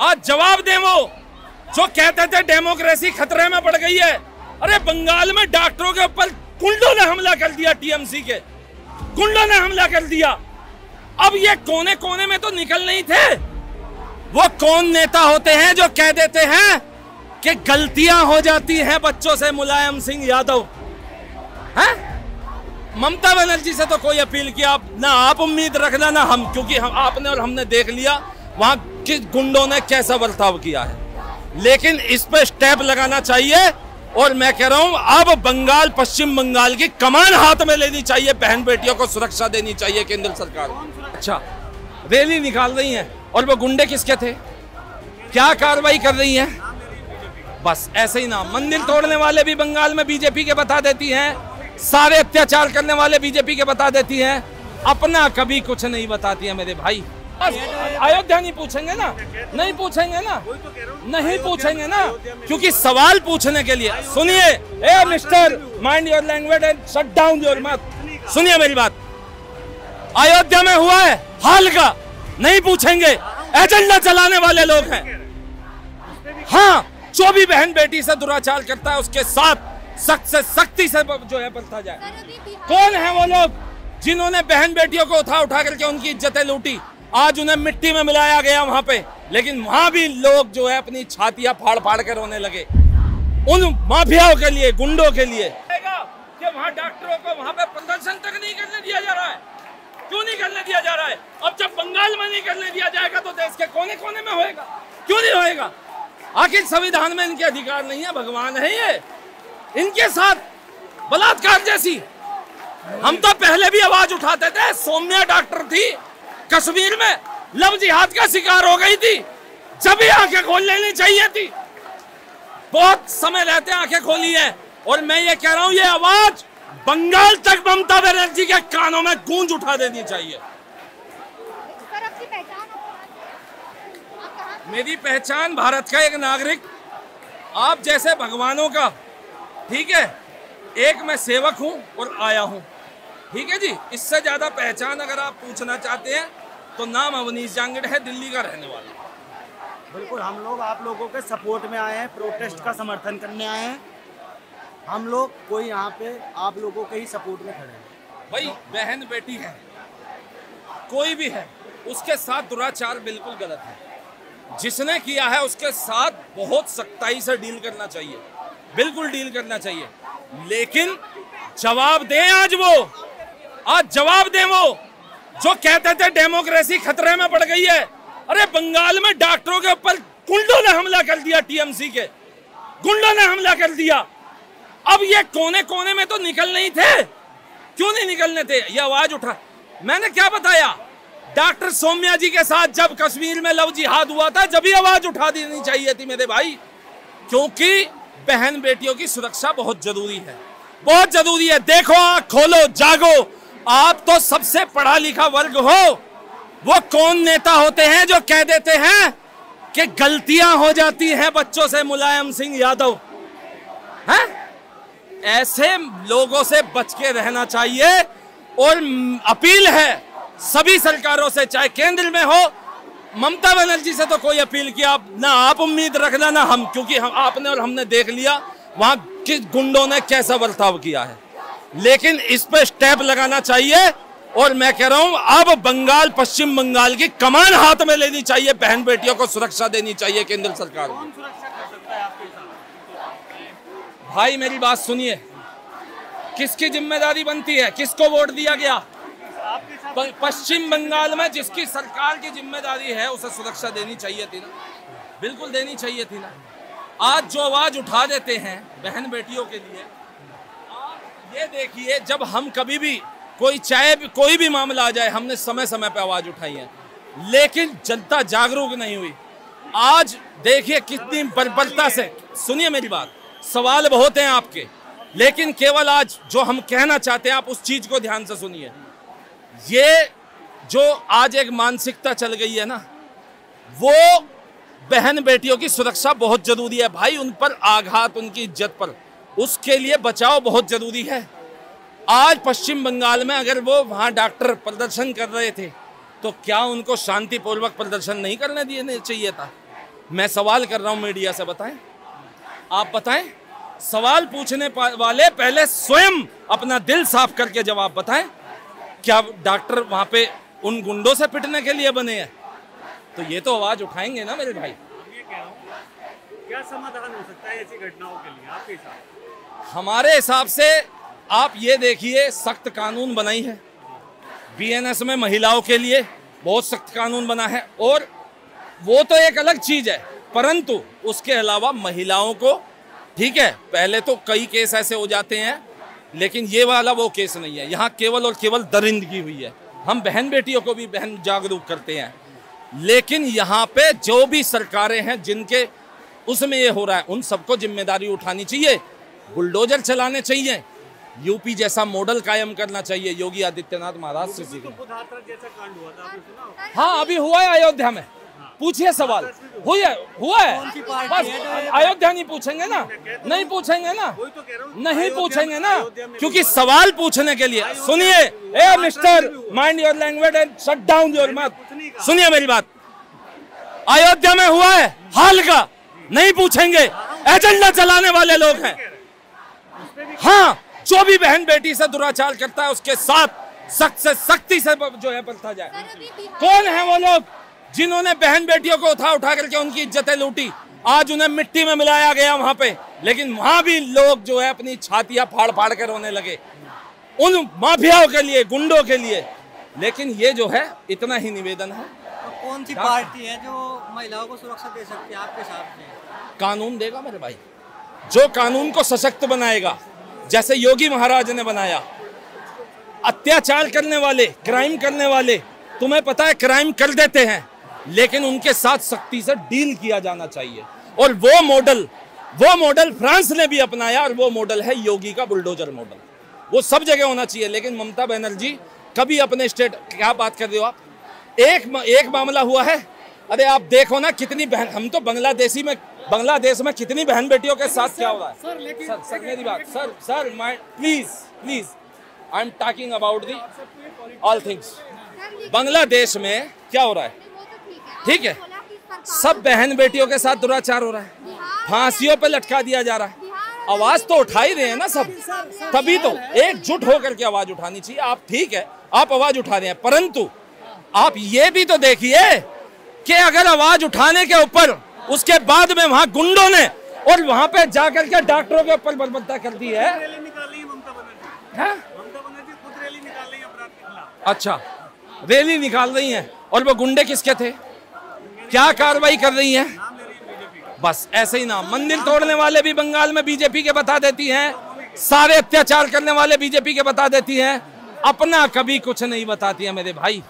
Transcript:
आज जवाब दें वो, जो कहते थे डेमोक्रेसी खतरे में पड़ गई है। अरे, बंगाल में डॉक्टरों के ऊपर कुंडों ने हमला कर दिया टीएमसी के। कुंडों ने हमला कर दिया। अब ये कोने कोने में तो निकल नहीं थे। वो कौन नेता होते हैं जो कह देते हैं कि गलतियाँ हो जाती हैं बच्चों से? मुलायम सिंह यादव। हैं? ममता बनर्जी से तो कोई अपील किया ना आप उम्मीद रखना, ना हम, क्योंकि हम, आपने और हमने देख लिया, वहाँ किस गुंडों ने कैसा बर्ताव किया है। लेकिन इस पर स्टेप लगाना चाहिए और मैं कह रहा हूँ, अब बंगाल, पश्चिम बंगाल की कमान हाथ में लेनी चाहिए बहन बेटियों को सुरक्षा देनी चाहिए केंद्र सरकार अच्छा रैली निकाल रही है और वो गुंडे किसके थे? क्या कार्रवाई कर रही है? बस ऐसे ही ना मंदिर तोड़ने वाले भी बंगाल में बीजेपी के बता देती हैं, सारे अत्याचार करने वाले बीजेपी के बता देती हैं। अपना कभी कुछ नहीं बताती है मेरे भाई। बस अयोध्या नहीं पूछेंगे ना। नहीं पूछेंगे ना। नहीं पूछेंगे ना। क्योंकि सवाल पूछने के लिए सुनिए ए mister mind your language and shut down your mouth सुनिए मेरी बात। अयोध्या में हुआ है हाल का। नहीं पूछेंगे। एजेंडा चलाने वाले लोग हैं। हाँ जो भी बहन बेटी से दुराचार करता है उसके साथ सख्त से सख्ती से जो है बरता जाए। कौन है वो लोग जिन्होंने बहन बेटियों को उठा उठा करके उनकी इज्जतें लूटी? आज उन्हें मिट्टी में मिलाया गया वहाँ पे। लेकिन वहाँ भी लोग जो है अपनी छातियाँ फाड़ फाड़ कर रोने लगे। उन माफियाओं के लिए, गुंडों के लिए। कि वहाँ डॉक्टरों को वहाँ पे प्रदर्शन तक नहीं करने दिया जा रहा है। क्यों नहीं करने दिया जा रहा है? अब जब बंगाल में नहीं करने दिया जाएगा तो देश के कोने कोने में होएगा। क्यों नहीं होएगा? आखिर संविधान में इनके अधिकार नहीं है, भगवान है ये। इनके साथ बलात्कार जैसी। हम तो पहले भी आवाज़ उठाते थे, सौम्या डॉक्टर थी। कश्मीर में लव जिहाद का शिकार हो गई थी। जब ही आँखें खोल लेनी चाहिए थी। बहुत समय रहते आँखें खोली है। और मैं ये कह रहा हूँ, ये आवाज़ बंगाल तक ममता बनर्जी के कानों में गूंज उठा देनी चाहिए। मेरी पहचान भारत का एक नागरिक, आप जैसे भगवानों का, ठीक है? एक मैं सेवक हूँ और आया हूँ। ठीक है जी? इससे ज़्यादा पहचान अगर आप पूछना चाहते हैं तो नाम अवनीश जांगड़ है दिल्ली का रहने वाला। बिल्कुल हम लोग आप लोगों के सपोर्ट में आए हैं प्रोटेस्ट का समर्थन करने आए हैं। हम लोग कोई यहाँ पे आप लोगों के ही सपोर्ट में खड़े हैं। भाई बहन बेटी है कोई भी है उसके साथ दुराचार बिल्कुल गलत है। जिसने किया है उसके साथ बहुत सख्ताई से डील करना चाहिए। बिल्कुल डील करना चाहिए। लेकिन जवाब दें आज वो आज जवाब दें वो। जो कहते थे डेमोक्रेसी खतरे में पड़ गई है। अरे, बंगाल में डॉक्टरों के ऊपर गुंडों ने हमला कर दिया टीएमसी के। गुंडों ने हमला कर दिया। अब ये कोने कोने में तो निकल नहीं थे। क्यों नहीं निकलने थे? ये आवाज़ उठा। मैंने क्या बताया? डॉक्टर सौम्या जी के साथ जब कश्मीर में लव जिहाद हुआ था, जब ही आवाज़ उठा देनी चाहिए थी मेरे भाई। क्योंकि बहन बेटियों की सुरक्षा बहुत ज़रूरी है। बहुत ज़रूरी है। देखो, आँख खोलो, जागो। आप तो सबसे पढ़ा लिखा वर्ग हो। वो कौन नेता होते हैं जो कह देते हैं कि गलतियाँ हो जाती हैं बच्चों से? मुलायम सिंह यादव। हैं? ऐसे लोगों से बच के रहना चाहिए और अपील है सभी सरकारों से, चाहे केंद्र में हो। ममता बनर्जी से तो कोई अपील किया, आप ना आप उम्मीद रखना ना हम, क्योंकि हम आपने और हमने देख लिया, वहाँ किस गुंडों ने कैसा बर्ताव किया है। लेकिन इस पर स्टेप लगाना चाहिए। और मैं कह रहा हूँ अब बंगाल पश्चिम बंगाल की कमान हाथ में लेनी चाहिए बहन बेटियों को सुरक्षा देनी चाहिए केंद्र सरकार को। भाई मेरी बात सुनिए। किसकी ज़िम्मेदारी बनती है? किसको वोट दिया गया? पश्चिम बंगाल में जिसकी सरकार की ज़िम्मेदारी है उसे सुरक्षा देनी चाहिए थी ना? बिल्कुल देनी चाहिए थी ना? आज जो आवाज़ उठा देते हैं बहन बेटियों के लिए ये देखिए, जब हम कभी भी कोई चाहे कोई भी मामला आ जाए, हमने समय समय पर आवाज़ उठाई है। लेकिन जनता जागरूक नहीं हुई। आज देखिए कितनी बर्बरता से, सुनिए मेरी बात, सवाल बहुत हैं आपके, लेकिन केवल आज जो हम कहना चाहते हैं, आप उस चीज़ को ध्यान से सुनिए। ये जो आज एक मानसिकता चल गई है ना, वो बहन बेटियों की सुरक्षा बहुत ज़रूरी है। भाई, उन पर आघात, उनकी इज़्ज़त पर। उसके लिए बचाव बहुत ज़रूरी है। आज पश्चिम बंगाल में अगर वो वहाँ डॉक्टर प्रदर्शन कर रहे थे तो क्या उनको शांतिपूर्वक प्रदर्शन नहीं करने देने चाहिए था? मैं सवाल कर रहा हूँ मीडिया से, बताएँ? आप बताएँ? सवाल पूछने वाले पहले स्वयं अपना दिल साफ़ करके जवाब बताएँ। क्या डॉक्टर वहाँ पे उन गुंडों से पिटने के लिए बने हैं? तो ये तो आवाज़ उठाएँगे ना मेरे भाई। क्या समाधान हो सकता है ऐसी घटनाओं के लिए? आपके हिसाब से? हमारे हिसाब से आप ये देखिए, सख्त कानून बनाई है। बीएनएस में महिलाओं के लिए बहुत सख्त कानून बना है और वो तो एक अलग चीज़ है, परंतु उसके अलावा महिलाओं को, ठीक है, पहले तो कई केस ऐसे हो जाते हैं, लेकिन ये वाला वो केस नहीं है। यहाँ केवल और केवल दरिंदगी हुई है। हम बहन बेटियों को भी बहन जागरूक करते हैं। लेकिन यहाँ पे जो भी सरकारें हैं, जिनके, उसमें ये हो रहा है, उन सबको ज़िम्मेदारी उठानी चाहिए। बुलडोजर चलाने चाहिए। यूपी जैसा मॉडल कायम करना चाहिए, योगी आदित्यनाथ महाराज से होगा? हाँ अभी हुआ है अयोध्या में। पूछिए सवाल। हुई है, हुआ है। बस, अयोध्या नहीं पूछेंगे ना। नहीं पूछेंगे ना। नहीं पूछेंगे ना। क्योंकि सवाल पूछने के लिए। सुनिए, ए, mister mind your language and shut down your मत सुनिए मेरी बात। अयोध्या में हुआ है, हाल का। नहीं पूछेंगे। एजेंडा चलाने वाले लोग हैं। हाँ जो भी बहन बेटी से दुराचार करता है उसके साथ सख्त से सख्ती से जो है बरता जाए। कौन है वो लोग जिन्होंने बहन बेटियों को उठा उठा करके उनकी इज्जतें लूटी? आज उन्हें मिट्टी में मिलाया गया वहाँ पे लेकिन वहाँ भी लोग जो है अपनी छातियाँ फाड़ फाड़ कर रोने लगे। उन माफियाओं के लिए गुंडों के लिए। लेकिन ये जो है इतना ही निवेदन है। तो कौन सी पार्टी है जो महिलाओं को सुरक्षा दे सकती है आपके हिसाब से कानून देगा मेरे भाई। जो कानून को सशक्त बनाएगा जैसे योगी महाराज ने बनाया। अत्याचार करने वाले क्राइम करने वाले, तुम्हें पता है क्राइम कर देते हैं, लेकिन उनके साथ सख्ती से डील किया जाना चाहिए। और वो मॉडल वो मॉडल फ्रांस ने भी अपनाया और वो मॉडल है योगी का बुलडोजर मॉडल वो सब जगह होना चाहिए, लेकिन ममता बनर्जी, कभी अपने स्टेट क्या बात कर रहे हो आप? एक एक मामला हुआ है। अरे आप देखो ना कितनी बहन हम तो बांग्लादेशी में बांग्लादेश में कितनी बहन बेटियों के साथ क्या हो रहा है? सर सर मेरी बात sir sir my please please I am talking about the all things Bangladesh में क्या हो रहा है? ठीक है। सब बहन बेटियों के साथ दुराचार हो रहा है। फांसियों पे लटका दिया जा रहा है। आवाज़ तो उठा ही रहे हैं ना सब। तभी तो एकजुट होकर के आवाज़ उठानी चाहिए। आप ठीक है आप आवाज़ उठा रहे हैं। परंतु आप ये भी तो देखिए कि अगर आवाज़ उठाने के ऊपर उसके बाद में वहाँ गुंडों ने और वहाँ पे जाकर के डॉक्टरों के ऊपर बर्बरता कर दी है। है ममता बनर्जी? ममता बनर्जी खुद रैली निकाल रही अपराध के खिलाफ। अच्छा रैली निकाल रही हैं और वो गुंडे किसके थे? क्या कार्रवाई कर रही हैं? रही है बस ऐसे ही नाम। मंदिर तोड़ने वाले भी बंगाल में बीजेपी के बता देती हैं। सारे अत्याचार करने वाले बीजेपी के बता देती हैं। अपना कभी कुछ नहीं बताती है मेरे भाई।